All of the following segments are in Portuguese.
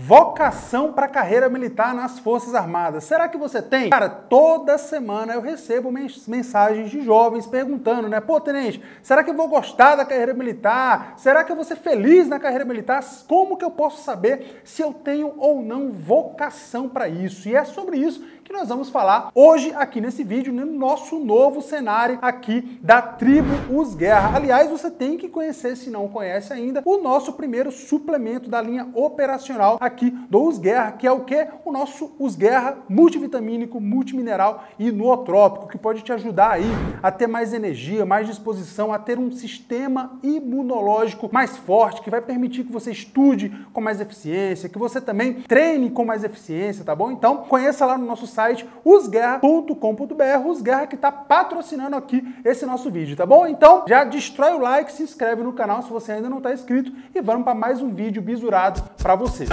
vocação para carreira militar nas Forças Armadas. Será que você tem? Cara, toda semana eu recebo mensagens de jovens perguntando, né? Pô, tenente, será que eu vou gostar da carreira militar? Será que eu vou ser feliz na carreira militar? Como que eu posso saber se eu tenho ou não vocação para isso? E é sobre isso que nós vamos falar hoje aqui nesse vídeo, no nosso novo cenário aqui da tribo Os Guerra. Aliás, você tem que conhecer, se não conhece ainda, o nosso primeiro suplemento da linha operacional aqui do Os Guerra, que é o que? O nosso Os Guerra multivitamínico, multimineral e nootrópico, que pode te ajudar aí a ter mais energia, mais disposição, a ter um sistema imunológico mais forte, que vai permitir que você estude com mais eficiência, que você também treine com mais eficiência, tá bom? Então, conheça lá no nosso site site usguerra.com.br, Usguerra que está patrocinando aqui esse nosso vídeo, tá bom? Então já destrói o like, se inscreve no canal se você ainda não está inscrito e vamos para mais um vídeo bisurado para você.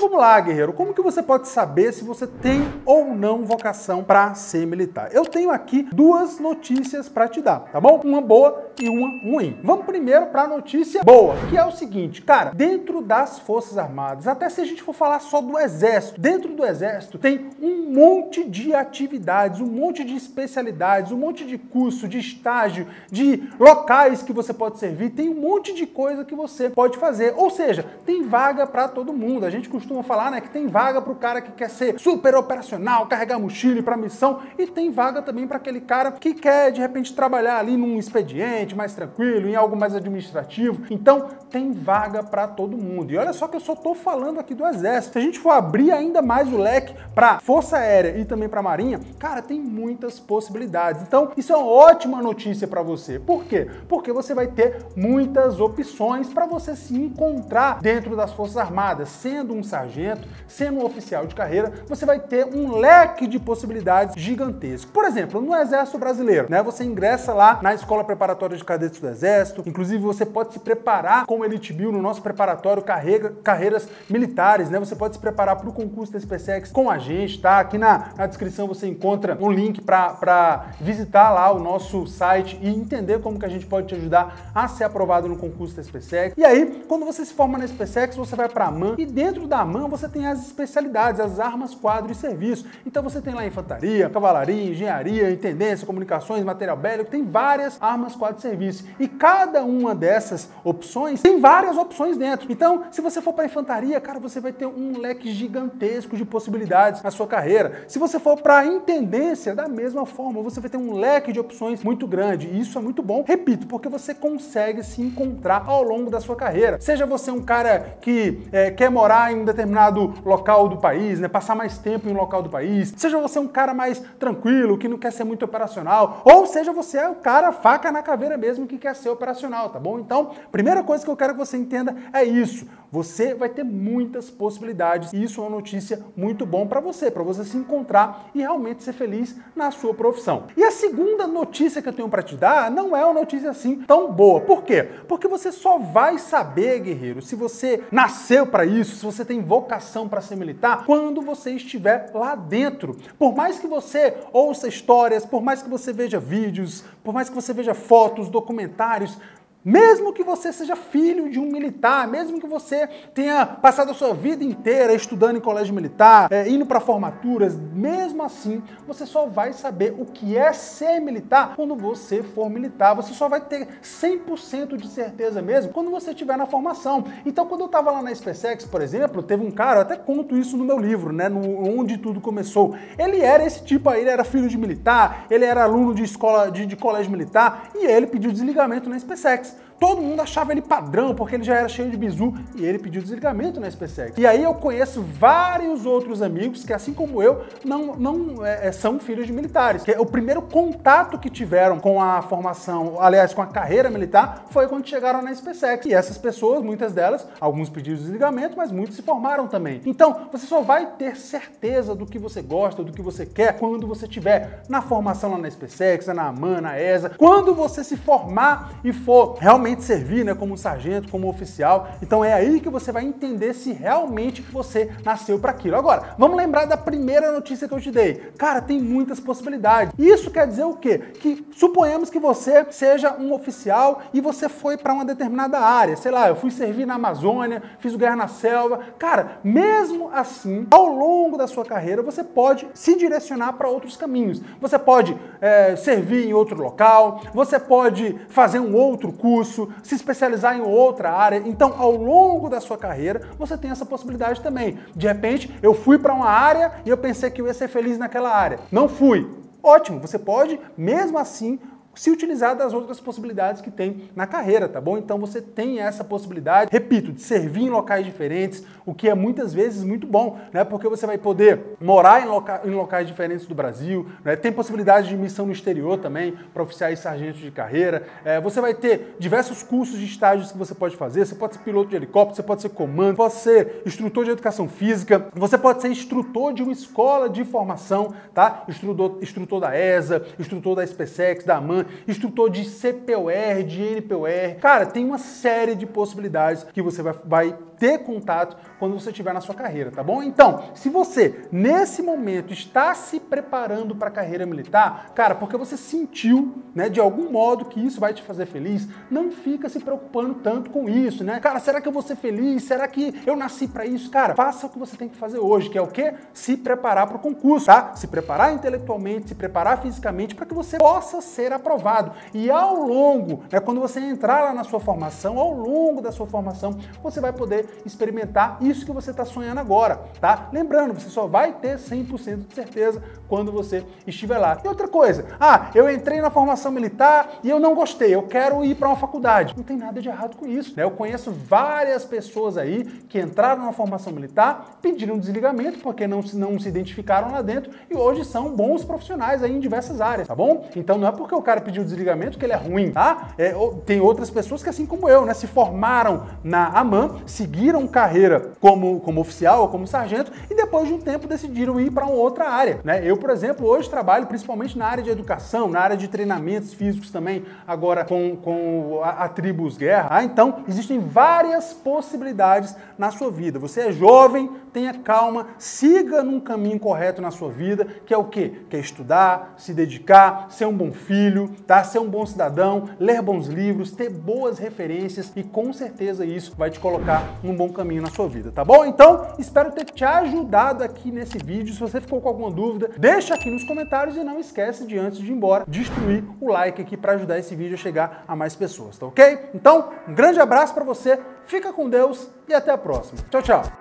Então vamos lá, guerreiro. Como que você pode saber se você tem ou não vocação para ser militar? Eu tenho aqui duas notícias para te dar, tá bom? Uma boa e uma ruim. Vamos primeiro para a notícia boa, que é o seguinte, cara, dentro das Forças Armadas, até se a gente for falar só do Exército, dentro do Exército tem um monte de atividades, um monte de especialidades, um monte de curso, de estágio, de locais que você pode servir, tem um monte de coisa que você pode fazer. Ou seja, tem vaga para todo mundo. A gente costuma falar, né, que tem vaga para o cara que quer ser super operacional, carregar mochila para missão, e tem vaga também para aquele cara que quer de repente trabalhar ali num expediente mais tranquilo, em algo mais administrativo. Então, tem vaga para todo mundo. E olha só que eu só estou falando aqui do exército. Se a gente for abrir ainda mais o leque para Força Aérea e também para Marinha, cara, tem muitas possibilidades. Então, isso é uma ótima notícia para você. Por quê? Porque você vai ter muitas opções para você se encontrar dentro das Forças Armadas, sendo um sargento, sendo um oficial de carreira, você vai ter um leque de possibilidades gigantesco. Por exemplo, no Exército Brasileiro, né? Você ingressa lá na Escola Preparatória de Cadetes do Exército, inclusive você pode se preparar com o Elite Bill no nosso preparatório carreira, carreiras militares, né? Você pode se preparar para o concurso da SpaceX com a gente, tá? Aqui na, na descrição você encontra um link para visitar lá o nosso site e entender como que a gente pode te ajudar a ser aprovado no concurso da SpaceX. E aí, quando você se forma na SpaceX, você vai para a MAN e dentro da MAN você tem as especialidades, as armas, quadro e serviço. Então você tem lá infantaria, cavalaria, engenharia, intendência, comunicações, material bélico, tem várias armas, quadro e serviço. E cada uma dessas opções tem várias opções dentro. Então, se você for para infantaria, cara, você vai ter um leque gigantesco de possibilidades na sua carreira. Se você for para intendência, da mesma forma, você vai ter um leque de opções muito grande. E isso é muito bom, repito, porque você consegue se encontrar ao longo da sua carreira. Seja você um cara que é, quer morar em um determinado local do país, né? Passar mais tempo em um local do país. Seja você um cara mais tranquilo, que não quer ser muito operacional, ou seja você é o cara faca na caveira mesmo que quer ser operacional, tá bom? Então, primeira coisa que eu quero que você entenda é isso. Você vai ter muitas possibilidades e isso é uma notícia muito bom para você, para você se encontrar e realmente ser feliz na sua profissão. E a segunda notícia que eu tenho para te dar não é uma notícia assim tão boa. Por quê? Porque você só vai saber, guerreiro, se você nasceu para isso, se você tem vocação para ser militar, quando você estiver lá dentro. Por mais que você ouça histórias, por mais que você veja vídeos, por mais que você veja fotos, documentários, mesmo que você seja filho de um militar, mesmo que você tenha passado a sua vida inteira estudando em colégio militar, é, indo para formaturas, mesmo assim, você só vai saber o que é ser militar quando você for militar. Você só vai ter 100% de certeza mesmo quando você estiver na formação. Então, quando eu estava lá na SpaceX, por exemplo, teve um cara, eu até conto isso no meu livro, né, no onde tudo começou. Ele era esse tipo aí, ele era filho de militar, ele era aluno de escola de, de colégio militar e ele pediu desligamento na SpaceX. Todo mundo achava ele padrão, porque ele já era cheio de bizu, e ele pediu desligamento na SpaceX. E aí eu conheço vários outros amigos que, assim como eu, não, não é, é, são filhos de militares. Que o primeiro contato que tiveram com a formação, aliás, com a carreira militar, foi quando chegaram na SpaceX. E essas pessoas, muitas delas, alguns pediram desligamento, mas muitos se formaram também. Então, você só vai ter certeza do que você gosta, do que você quer, quando você estiver na formação lá na SpaceX, na AMAN, na ESA. Quando você se formar e for realmente realmente servir, né, como sargento, como oficial. Então é aí que você vai entender se realmente você nasceu para aquilo. Agora, vamos lembrar da primeira notícia que eu te dei. Cara, tem muitas possibilidades. Isso quer dizer o quê? Que suponhamos que você seja um oficial e você foi para uma determinada área. Sei lá, eu fui servir na Amazônia, fiz o Guerra na Selva. Cara, mesmo assim, ao longo da sua carreira, você pode se direcionar para outros caminhos. Você pode é, servir em outro local, você pode fazer um outro curso, se especializar em outra área. Então, ao longo da sua carreira, você tem essa possibilidade também. De repente, eu fui para uma área e eu pensei que eu ia ser feliz naquela área. Não fui. Ótimo, você pode, mesmo assim, se utilizar das outras possibilidades que tem na carreira, tá bom? Então você tem essa possibilidade, repito, de servir em locais diferentes, o que é muitas vezes muito bom, né? Porque você vai poder morar em, loca em locais diferentes do Brasil, né? tem possibilidade de missão no exterior também para oficiais e sargentos de carreira. É, você vai ter diversos cursos de estágios que você pode fazer. Você pode ser piloto de helicóptero, você pode ser comando, pode ser instrutor de educação física, você pode ser instrutor de uma escola de formação, tá? Instrutor, instrutor da ESA, instrutor da SpaceX, da AMAN, instrutor de CPUR, de NPUR. Cara, tem uma série de possibilidades que você vai, vai ter contato quando você estiver na sua carreira, tá bom? Então, se você nesse momento está se preparando para a carreira militar, cara, porque você sentiu, né, de algum modo que isso vai te fazer feliz, não fica se preocupando tanto com isso, né? Cara, será que eu vou ser feliz? Será que eu nasci para isso? Cara, faça o que você tem que fazer hoje, que é o quê? Se preparar para o concurso, tá? Se preparar intelectualmente, se preparar fisicamente para que você possa ser aprovado. E ao longo, né, quando você entrar lá na sua formação, ao longo da sua formação, você vai poder experimentar isso que você está sonhando agora, tá? Lembrando, você só vai ter 100% de certeza quando você estiver lá. E outra coisa, ah, eu entrei na formação militar e eu não gostei, eu quero ir para uma faculdade. Não tem nada de errado com isso, né? Eu conheço várias pessoas aí que entraram na formação militar, pediram desligamento porque não se, não se identificaram lá dentro e hoje são bons profissionais aí em diversas áreas, tá bom? Então não é porque o cara pediu desligamento que ele é ruim, tá? É, tem outras pessoas que assim como eu, né, se formaram na AMAN, seguiram carreira como, como oficial ou como sargento e depois de um tempo decidiram ir para uma outra área, né? Eu por exemplo, hoje trabalho principalmente na área de educação, na área de treinamentos físicos também, agora com, com a, a Tribus Guerra. Ah, então, existem várias possibilidades na sua vida. Você é jovem, tenha calma, siga num caminho correto na sua vida, que é o quê? Que é estudar, se dedicar, ser um bom filho, tá? ser um bom cidadão, ler bons livros, ter boas referências e com certeza isso vai te colocar num bom caminho na sua vida, tá bom? Então, espero ter te ajudado aqui nesse vídeo. Se você ficou com alguma dúvida, Deixa aqui nos comentários e não esquece de antes de ir embora destruir o like aqui para ajudar esse vídeo a chegar a mais pessoas, tá ok? Então, um grande abraço para você, fica com Deus e até a próxima. Tchau, tchau.